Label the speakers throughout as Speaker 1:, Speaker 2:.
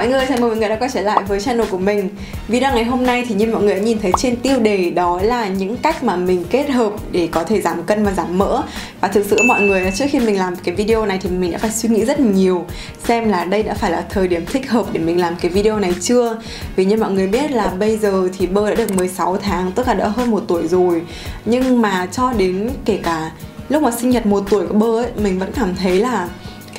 Speaker 1: mọi người, chào mừng mọi người đã quay trở lại với channel của mình. Video ngày hôm nay thì như mọi người đã nhìn thấy trên tiêu đề đó là những cách mà mình kết hợp để có thể giảm cân và giảm mỡ. Và thực sự mọi người trước khi mình làm cái video này thì mình đã phải suy nghĩ rất nhiều Xem là đây đã phải là thời điểm thích hợp để mình làm cái video này chưa. Vì như mọi người biết là bây giờ thì bơ đã được 16 tháng, tức là đã hơn một tuổi rồi. Nhưng mà cho đến kể cả lúc mà sinh nhật một tuổi của bơ ấy, mình vẫn cảm thấy là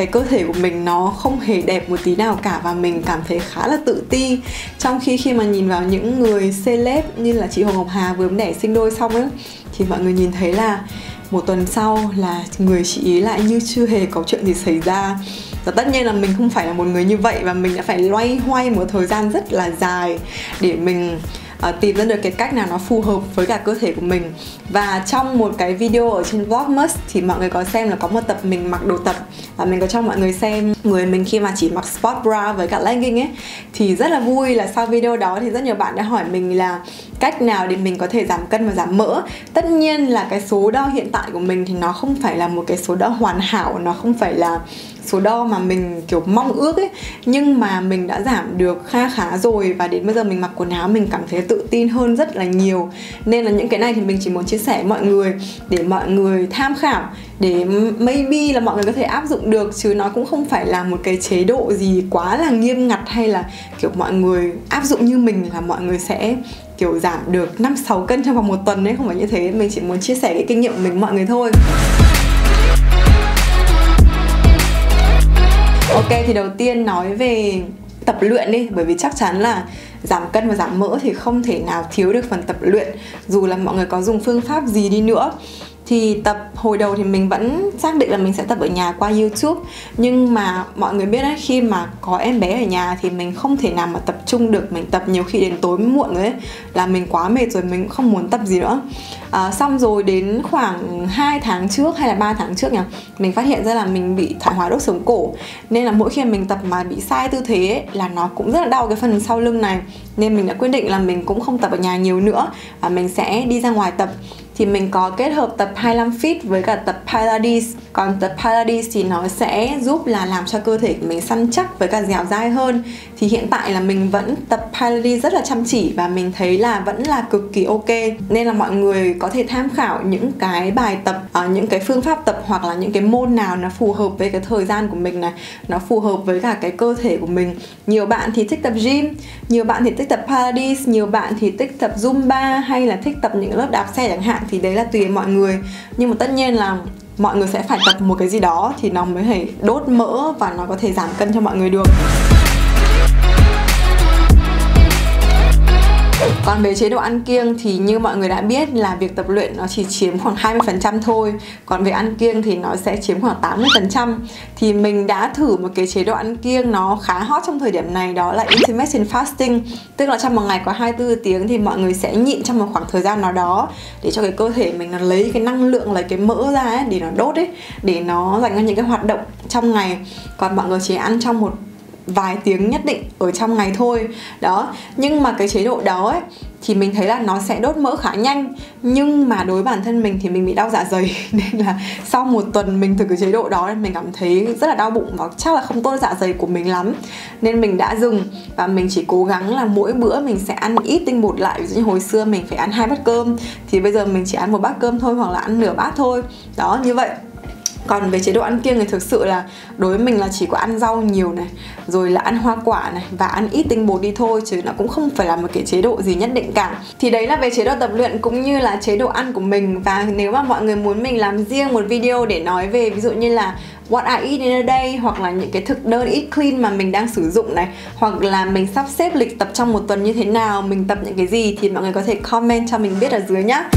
Speaker 1: cái cơ thể của mình nó không hề đẹp một tí nào cả và mình cảm thấy khá là tự ti. Trong khi khi mà nhìn vào những người celeb như là chị hồ Ngọc Hà vừa mới đẻ sinh đôi xong ấy, thì mọi người nhìn thấy là một tuần sau là người chị ý lại như chưa hề có chuyện gì xảy ra. Và tất nhiên là mình không phải là một người như vậy và mình đã phải loay hoay một thời gian rất là dài để mình uh, tìm ra được cái cách nào nó phù hợp với cả cơ thể của mình. Và trong một cái video ở trên Vlogmas thì mọi người có xem là có một tập mình mặc đồ tập. Và mình có cho mọi người xem người mình khi mà chỉ mặc sport bra với cả legging ấy thì rất là vui là sau video đó thì rất nhiều bạn đã hỏi mình là cách nào để mình có thể giảm cân và giảm mỡ. Tất nhiên là cái số đo hiện tại của mình thì nó không phải là một cái số đo hoàn hảo nó không phải là số đo mà mình, kiểu, mong ước ấy, nhưng mà mình đã giảm được kha khá rồi và đến bây giờ mình mặc quần áo mình cảm thấy tự tin hơn rất là nhiều. Nên là những cái này thì mình chỉ muốn chia sẻ với mọi người, để mọi người tham khảo, để maybe là mọi người có thể áp dụng được, chứ nó cũng không phải là một cái chế độ gì quá là nghiêm ngặt hay là, kiểu, mọi người áp dụng như mình là mọi người sẽ, kiểu, giảm được 5 6 cân trong vòng một tuần đấy không phải như thế, mình chỉ muốn chia sẻ cái kinh nghiệm của mình mọi người thôi. Thì đầu tiên nói về tập luyện đi, bởi vì chắc chắn là giảm cân và giảm mỡ thì không thể nào thiếu được phần tập luyện, dù là mọi người có dùng phương pháp gì đi nữa thì tập hồi đầu thì mình vẫn xác định là mình sẽ tập ở nhà qua YouTube. Nhưng mà mọi người biết đấy khi mà có em bé ở nhà thì mình không thể nào mà tập trung được. Mình tập nhiều khi đến tối muộn rồi ấy là mình quá mệt rồi mình cũng không muốn tập gì nữa. À, xong rồi đến khoảng 2 tháng trước hay là 3 tháng trước nhỉ mình phát hiện ra là mình bị thoái hóa đốt sống cổ. Nên là mỗi khi mình tập mà bị sai tư thế ấy, là nó cũng rất là đau cái phần sau lưng này. Nên mình đã quyết định là mình cũng không tập ở nhà nhiều nữa và mình sẽ đi ra ngoài tập thì mình có kết hợp tập 25 feet với cả tập Pilates. Còn tập Pilates thì nó sẽ giúp là làm cho cơ thể của mình săn chắc với cả dẻo dai hơn. Thì hiện tại là mình vẫn tập Pilates rất là chăm chỉ và mình thấy là vẫn là cực kỳ ok. Nên là mọi người có thể tham khảo những cái bài tập ờ, những cái phương pháp tập hoặc là những cái môn nào nó phù hợp với cái thời gian của mình này, nó phù hợp với cả cái cơ thể của mình. Nhiều bạn thì thích tập gym, nhiều bạn thì thích tập Pilates, nhiều bạn thì thích tập Zumba hay là thích tập những lớp đạp xe chẳng hạn thì đấy là tùy mọi người. Nhưng mà tất nhiên là mọi người sẽ phải tập một cái gì đó thì nó mới thể đốt mỡ và nó có thể giảm cân cho mọi người được. Còn về chế độ ăn kiêng thì như mọi người đã biết là việc tập luyện nó chỉ chiếm khoảng 20% thôi. Còn về ăn kiêng thì nó sẽ chiếm khoảng 80% Thì mình đã thử một cái chế độ ăn kiêng nó khá hot trong thời điểm này đó là intermittent fasting. Tức là trong một ngày có 24 tiếng thì mọi người sẽ nhịn trong một khoảng thời gian nào đó Để cho cái cơ thể mình nó lấy cái năng lượng, lấy cái mỡ ra ấy, để nó đốt ấy Để nó dành cho những cái hoạt động trong ngày. Còn mọi người chỉ ăn trong một vài tiếng nhất định ở trong ngày thôi. Đó, nhưng mà cái chế độ đó ấy, thì mình thấy là nó sẽ đốt mỡ khá nhanh. Nhưng mà đối bản thân mình thì mình bị đau dạ dày. Nên là sau một tuần mình thực cái chế độ đó, mình cảm thấy rất là đau bụng và chắc là không tốt dạ dày của mình lắm. Nên mình đã dừng và mình chỉ cố gắng là mỗi bữa mình sẽ ăn ít tinh bột lại. Ví dụ như hồi xưa mình phải ăn hai bát cơm, thì bây giờ mình chỉ ăn một bát cơm thôi hoặc là ăn nửa bát thôi. Đó, như vậy còn về chế độ ăn kiêng thì thực sự là đối với mình là chỉ có ăn rau nhiều này, rồi là ăn hoa quả này và ăn ít tinh bột đi thôi, chứ nó cũng không phải là một cái chế độ gì nhất định cả. Thì đấy là về chế độ tập luyện cũng như là chế độ ăn của mình. Và nếu mà mọi người muốn mình làm riêng một video để nói về ví dụ như là what I eat in a day, hoặc là những cái thực đơn eat clean mà mình đang sử dụng này, hoặc là mình sắp xếp lịch tập trong một tuần như thế nào, mình tập những cái gì, thì mọi người có thể comment cho mình biết ở dưới nhá.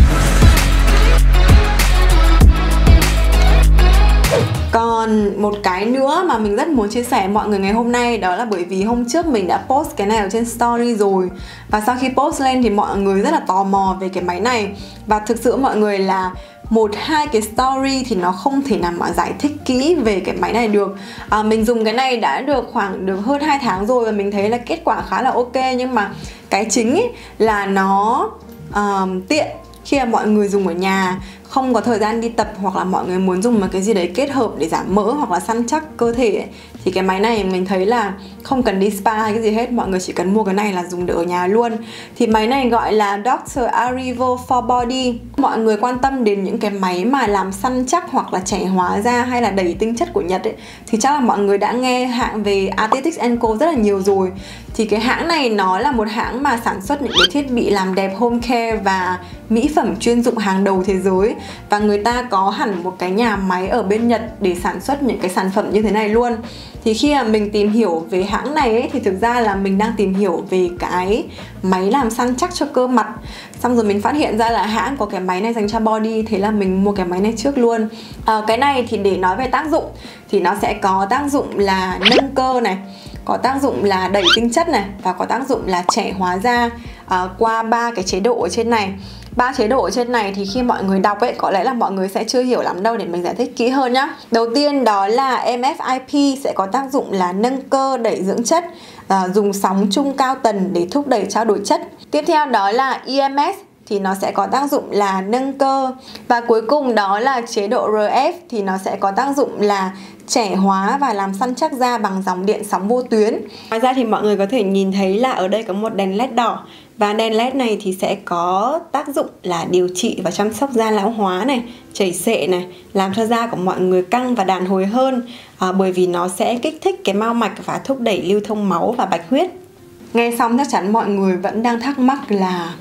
Speaker 1: Còn một cái nữa mà mình rất muốn chia sẻ mọi người ngày hôm nay đó là bởi vì hôm trước mình đã post cái này ở trên story rồi. Và sau khi post lên thì mọi người rất là tò mò về cái máy này. Và thực sự mọi người là một hai cái story thì nó không thể nào mà giải thích kỹ về cái máy này được. À, mình dùng cái này đã được khoảng được hơn 2 tháng rồi và mình thấy là kết quả khá là ok. Nhưng mà cái chính ấy là nó um, tiện khi mà mọi người dùng ở nhà không có thời gian đi tập hoặc là mọi người muốn dùng một cái gì đấy kết hợp để giảm mỡ hoặc là săn chắc cơ thể ấy, thì cái máy này mình thấy là không cần đi spa hay cái gì hết, mọi người chỉ cần mua cái này là dùng được ở nhà luôn. Thì máy này gọi là Dr. Arrivo for Body. Mọi người quan tâm đến những cái máy mà làm săn chắc hoặc là trẻ hóa da hay là đẩy tinh chất của Nhật ấy, thì chắc là mọi người đã nghe hãng về Artistix Co rất là nhiều rồi. Thì cái hãng này nó là một hãng mà sản xuất những cái thiết bị làm đẹp home care và mỹ phẩm chuyên dụng hàng đầu thế giới. Và người ta có hẳn một cái nhà máy ở bên Nhật để sản xuất những cái sản phẩm như thế này luôn thì khi mà mình tìm hiểu về hãng này ấy, thì thực ra là mình đang tìm hiểu về cái máy làm săn chắc cho cơ mặt. Xong rồi mình phát hiện ra là hãng có cái máy này dành cho body thế là mình mua cái máy này trước luôn. À, cái này thì để nói về tác dụng thì nó sẽ có tác dụng là nâng cơ này có tác dụng là đẩy tinh chất này và có tác dụng là trẻ hóa da à, qua ba cái chế độ ở trên này ba chế độ ở trên này thì khi mọi người đọc ấy có lẽ là mọi người sẽ chưa hiểu lắm đâu để mình giải thích kỹ hơn nhá. Đầu tiên đó là MFIP sẽ có tác dụng là nâng cơ đẩy dưỡng chất à, dùng sóng trung cao tần để thúc đẩy trao đổi chất. Tiếp theo đó là EMS thì nó sẽ có tác dụng là nâng cơ. Và cuối cùng đó là chế độ RF thì nó sẽ có tác dụng là trẻ hóa và làm săn chắc da bằng dòng điện sóng vô tuyến. Ngoài ra thì mọi người có thể nhìn thấy là ở đây có một đèn led đỏ và đèn led này thì sẽ có tác dụng là điều trị và chăm sóc da lão hóa này, chảy xệ này, làm cho da của mọi người căng và đàn hồi hơn à, bởi vì nó sẽ kích thích cái mao mạch và thúc đẩy lưu thông máu và bạch huyết. Nghe xong chắc chắn mọi người vẫn đang thắc mắc là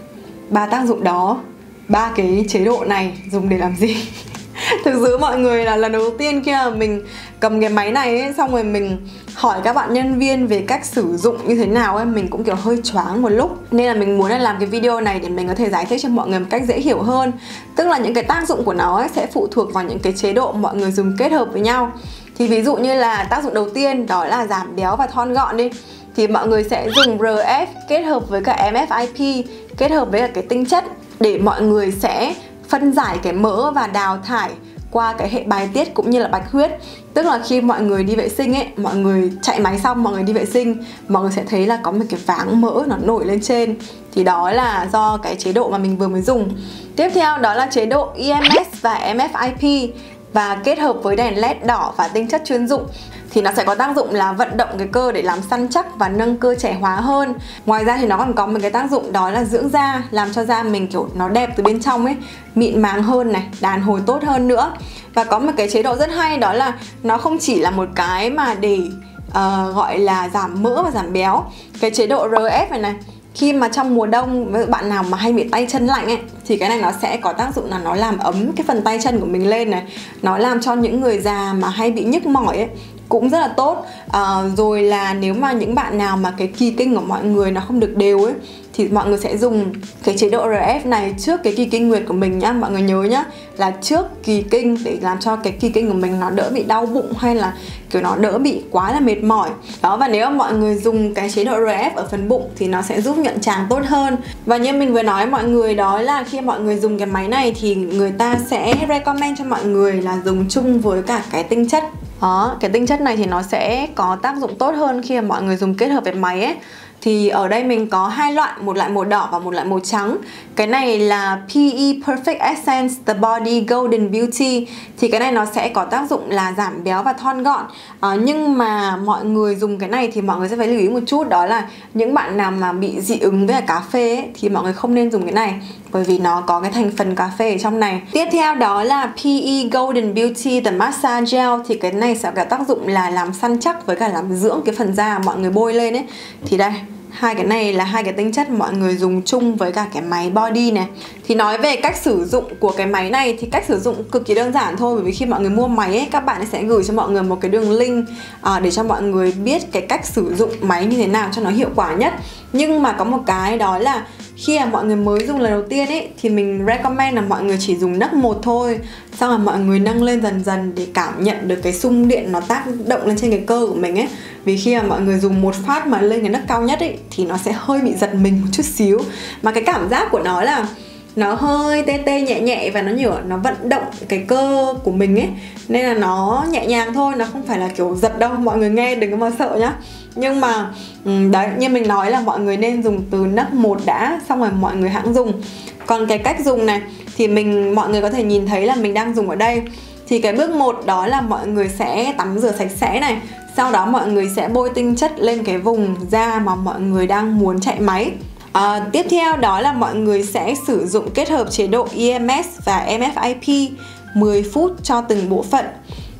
Speaker 1: ba tác dụng đó, ba cái chế độ này dùng để làm gì? thực sự mọi người là lần đầu tiên khi mà mình cầm cái máy này ấy, xong rồi mình hỏi các bạn nhân viên về cách sử dụng như thế nào ấy, mình cũng kiểu hơi choáng một lúc. Nên là mình muốn là làm cái video này để mình có thể giải thích cho mọi người một cách dễ hiểu hơn. Tức là những cái tác dụng của nó ấy sẽ phụ thuộc vào những cái chế độ mọi người dùng kết hợp với nhau. Thì ví dụ như là tác dụng đầu tiên, đó là giảm béo và thon gọn đi. Thì mọi người sẽ dùng RF kết hợp với cả MFIP kết hợp với cả cái tinh chất để mọi người sẽ phân giải cái mỡ và đào thải qua cái hệ bài tiết cũng như là bạch huyết tức là khi mọi người đi vệ sinh ấy, mọi người chạy máy xong, mọi người đi vệ sinh, mọi người sẽ thấy là có một cái váng mỡ nó nổi lên trên. Thì đó là do cái chế độ mà mình vừa mới dùng. Tiếp theo đó là chế độ EMS và MFIP và kết hợp với đèn led đỏ và tinh chất chuyên dụng thì nó sẽ có tác dụng là vận động cái cơ để làm săn chắc và nâng cơ trẻ hóa hơn. Ngoài ra thì nó còn có một cái tác dụng đó là dưỡng da làm cho da mình kiểu nó đẹp từ bên trong ấy mịn màng hơn này đàn hồi tốt hơn nữa. Và có một cái chế độ rất hay đó là nó không chỉ là một cái mà để uh, gọi là giảm mỡ và giảm béo. Cái chế độ RF này này khi mà trong mùa đông bạn nào mà hay bị tay chân lạnh ấy thì cái này nó sẽ có tác dụng là nó làm ấm cái phần tay chân của mình lên này. Nó làm cho những người già mà hay bị nhức mỏi ấy cũng rất là tốt. À, rồi là nếu mà những bạn nào mà cái kỳ kinh của mọi người nó không được đều ấy thì mọi người sẽ dùng cái chế độ RF này trước cái kỳ kinh nguyệt của mình nhá mọi người nhớ nhá là trước kỳ kinh để làm cho cái kỳ kinh của mình nó đỡ bị đau bụng hay là kiểu nó đỡ bị quá là mệt mỏi. Đó và nếu mà mọi người dùng cái chế độ RF ở phần bụng thì nó sẽ giúp nhuận tràng tốt hơn. Và như mình vừa nói mọi người đó là khi mọi người dùng cái máy này thì người ta sẽ recommend cho mọi người là dùng chung với cả cái tinh chất đó, cái tinh chất này thì nó sẽ có tác dụng tốt hơn khi mà mọi người dùng kết hợp với máy ấy thì ở đây mình có hai loại một loại màu đỏ và một loại màu trắng. Cái này là PE Perfect Essence The Body Golden Beauty. Thì cái này nó sẽ có tác dụng là giảm béo và thon gọn. À, nhưng mà mọi người dùng cái này thì mọi người sẽ phải lưu ý một chút đó là những bạn nào mà bị dị ứng với cà phê ấy, thì mọi người không nên dùng cái này bởi vì nó có cái thành phần cà phê ở trong này. Tiếp theo đó là PE Golden Beauty The Massage Gel. Thì cái này sẽ có tác dụng là làm săn chắc với cả làm dưỡng cái phần da mọi người bôi lên ấy. Thì đây hai cái này là hai cái tinh chất mọi người dùng chung với cả cái máy body này. Thì nói về cách sử dụng của cái máy này thì cách sử dụng cực kỳ đơn giản thôi bởi vì khi mọi người mua máy ấy, các bạn sẽ gửi cho mọi người một cái đường link à, để cho mọi người biết cái cách sử dụng máy như thế nào cho nó hiệu quả nhất. Nhưng mà có một cái đó là khi mà mọi người mới dùng lần đầu tiên ấy thì mình recommend là mọi người chỉ dùng nấc một thôi. Xong là mọi người nâng lên dần dần để cảm nhận được cái xung điện nó tác động lên trên cái cơ của mình ấy vì khi mà mọi người dùng một phát mà lên cái nấc cao nhất ấy, thì nó sẽ hơi bị giật mình một chút xíu. Mà cái cảm giác của nó là nó hơi tê tê nhẹ nhẹ và nó nhiều nó vận động cái cơ của mình ấy. Nên là nó nhẹ nhàng thôi, nó không phải là kiểu giật đâu, mọi người nghe đừng có mà sợ nhá. Nhưng mà ừ, đấy, như mình nói là mọi người nên dùng từ nấc một đã, xong rồi mọi người hãng dùng. Còn cái cách dùng này, thì mình, mọi người có thể nhìn thấy là mình đang dùng ở đây. Thì cái bước một đó là mọi người sẽ tắm rửa sạch sẽ này sau đó mọi người sẽ bôi tinh chất lên cái vùng da mà mọi người đang muốn chạy máy À, tiếp theo đó là mọi người sẽ sử dụng kết hợp chế độ EMS và MFIP 10 phút cho từng bộ phận.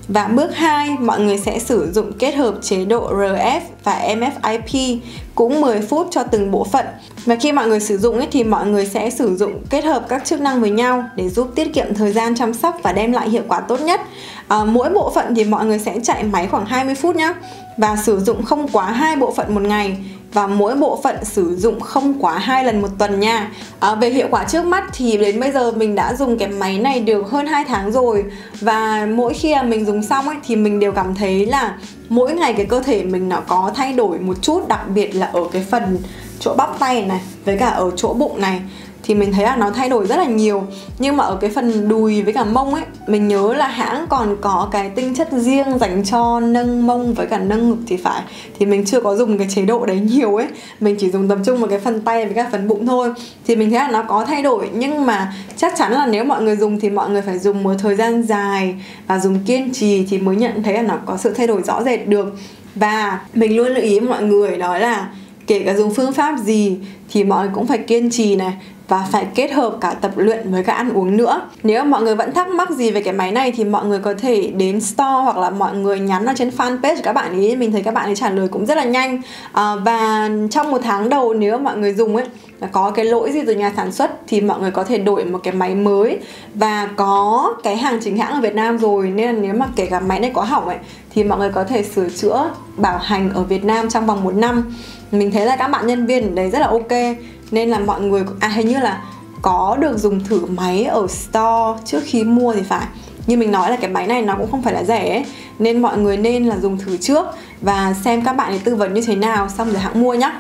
Speaker 1: Và bước 2, mọi người sẽ sử dụng kết hợp chế độ RF và MFIP cũng 10 phút cho từng bộ phận. Và khi mọi người sử dụng ấy, thì mọi người sẽ sử dụng kết hợp các chức năng với nhau để giúp tiết kiệm thời gian chăm sóc và đem lại hiệu quả tốt nhất. À, mỗi bộ phận thì mọi người sẽ chạy máy khoảng 20 phút nhé và sử dụng không quá hai bộ phận một ngày. Và mỗi bộ phận sử dụng không quá hai lần một tuần nha. À, về hiệu quả trước mắt thì đến bây giờ mình đã dùng cái máy này được hơn 2 tháng rồi. Và mỗi khi mình dùng xong ấy thì mình đều cảm thấy là mỗi ngày cái cơ thể mình nó có thay đổi một chút. Đặc biệt là ở cái phần chỗ bắp tay này với cả ở chỗ bụng này thì mình thấy là nó thay đổi rất là nhiều. Nhưng mà ở cái phần đùi với cả mông ấy, mình nhớ là hãng còn có cái tinh chất riêng dành cho nâng mông với cả nâng ngực thì phải. Thì mình chưa có dùng cái chế độ đấy nhiều ấy. Mình chỉ dùng tập trung vào cái phần tay với cả phần bụng thôi. Thì mình thấy là nó có thay đổi. Nhưng mà chắc chắn là nếu mọi người dùng thì mọi người phải dùng một thời gian dài và dùng kiên trì thì mới nhận thấy là nó có sự thay đổi rõ rệt được. Và mình luôn lưu ý mọi người đó là kể cả dùng phương pháp gì thì mọi người cũng phải kiên trì này và phải kết hợp cả tập luyện với cả ăn uống nữa. Nếu mọi người vẫn thắc mắc gì về cái máy này thì mọi người có thể đến store hoặc là mọi người nhắn ở trên fanpage các bạn ấy mình thấy các bạn ấy trả lời cũng rất là nhanh. À, và trong một tháng đầu nếu mọi người dùng ấy có cái lỗi gì từ nhà sản xuất thì mọi người có thể đổi một cái máy mới. Và có cái hàng chính hãng ở Việt Nam rồi nên là nếu mà kể cả máy này có hỏng ấy thì mọi người có thể sửa chữa bảo hành ở Việt Nam trong vòng một năm. Mình thấy là các bạn nhân viên ở đấy rất là ok nên là mọi người à hình như là có được dùng thử máy ở store trước khi mua thì phải. Như mình nói là cái máy này nó cũng không phải là rẻ ấy, nên mọi người nên là dùng thử trước và xem các bạn ấy tư vấn như thế nào xong rồi hãng mua nhé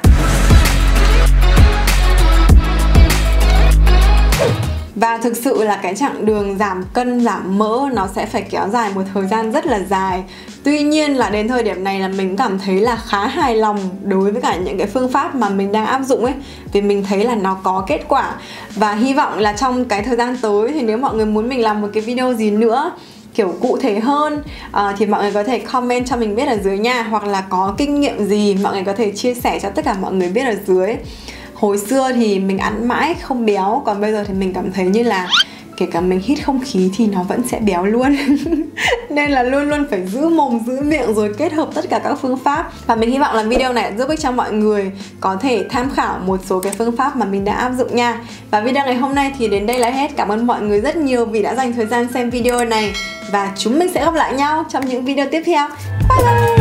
Speaker 1: và thực sự là cái chặng đường giảm cân giảm mỡ nó sẽ phải kéo dài một thời gian rất là dài. Tuy nhiên là đến thời điểm này là mình cảm thấy là khá hài lòng đối với cả những cái phương pháp mà mình đang áp dụng ấy vì mình thấy là nó có kết quả. Và hy vọng là trong cái thời gian tới thì nếu mọi người muốn mình làm một cái video gì nữa kiểu cụ thể hơn uh, thì mọi người có thể comment cho mình biết ở dưới nha. Hoặc là có kinh nghiệm gì mọi người có thể chia sẻ cho tất cả mọi người biết ở dưới hồi xưa thì mình ăn mãi không béo, còn bây giờ thì mình cảm thấy như là kể cả mình hít không khí thì nó vẫn sẽ béo luôn. Nên là luôn luôn phải giữ mồm, giữ miệng rồi kết hợp tất cả các phương pháp. Và mình hy vọng là video này giúp ích cho mọi người có thể tham khảo một số cái phương pháp mà mình đã áp dụng nha. Và video ngày hôm nay thì đến đây là hết. Cảm ơn mọi người rất nhiều vì đã dành thời gian xem video này. Và chúng mình sẽ gặp lại nhau trong những video tiếp theo. Bye bye!